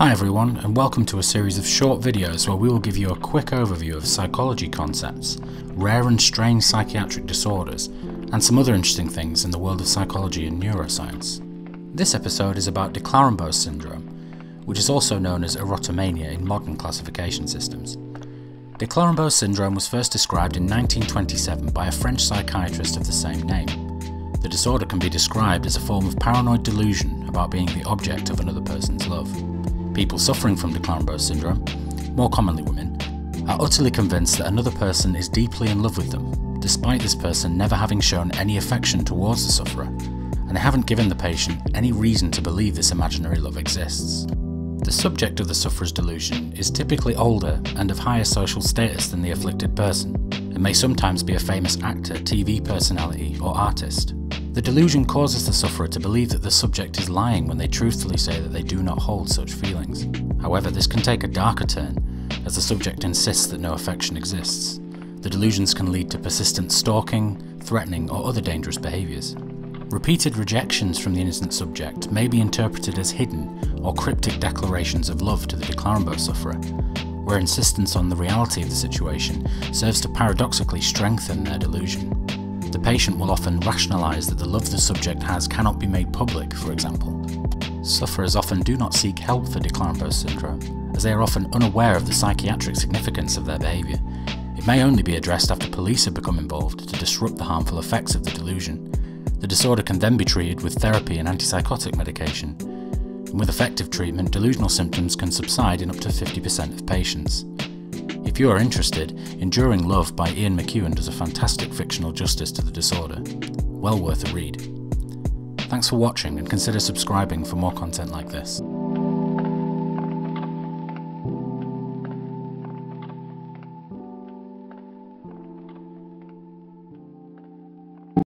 Hi everyone, and welcome to a series of short videos where we will give you a quick overview of psychology concepts, rare and strange psychiatric disorders, and some other interesting things in the world of psychology and neuroscience. This episode is about de Clerambault's syndrome, which is also known as erotomania in modern classification systems. De Clerambault's syndrome was first described in 1927 by a French psychiatrist of the same name. The disorder can be described as a form of paranoid delusion about being the object of another person's love. People suffering from de Clerambault's syndrome, more commonly women, are utterly convinced that another person is deeply in love with them, despite this person never having shown any affection towards the sufferer, and they haven't given the patient any reason to believe this imaginary love exists. The subject of the sufferer's delusion is typically older and of higher social status than the afflicted person, and may sometimes be a famous actor, TV personality, or artist. The delusion causes the sufferer to believe that the subject is lying when they truthfully say that they do not hold such feelings. However, this can take a darker turn, as the subject insists that no affection exists. The delusions can lead to persistent stalking, threatening, or other dangerous behaviours. Repeated rejections from the innocent subject may be interpreted as hidden or cryptic declarations of love to the de Clerambault sufferer, where insistence on the reality of the situation serves to paradoxically strengthen their delusion. The patient will often rationalise that the love the subject has cannot be made public, for example. Sufferers often do not seek help for de Clerambault's syndrome, as they are often unaware of the psychiatric significance of their behaviour. It may only be addressed after police have become involved to disrupt the harmful effects of the delusion. The disorder can then be treated with therapy and antipsychotic medication. And with effective treatment, delusional symptoms can subside in up to 50% of patients. If you are interested, Enduring Love by Ian McEwan does a fantastic fictional justice to the disorder. Well worth a read. Thanks for watching and consider subscribing for more content like this.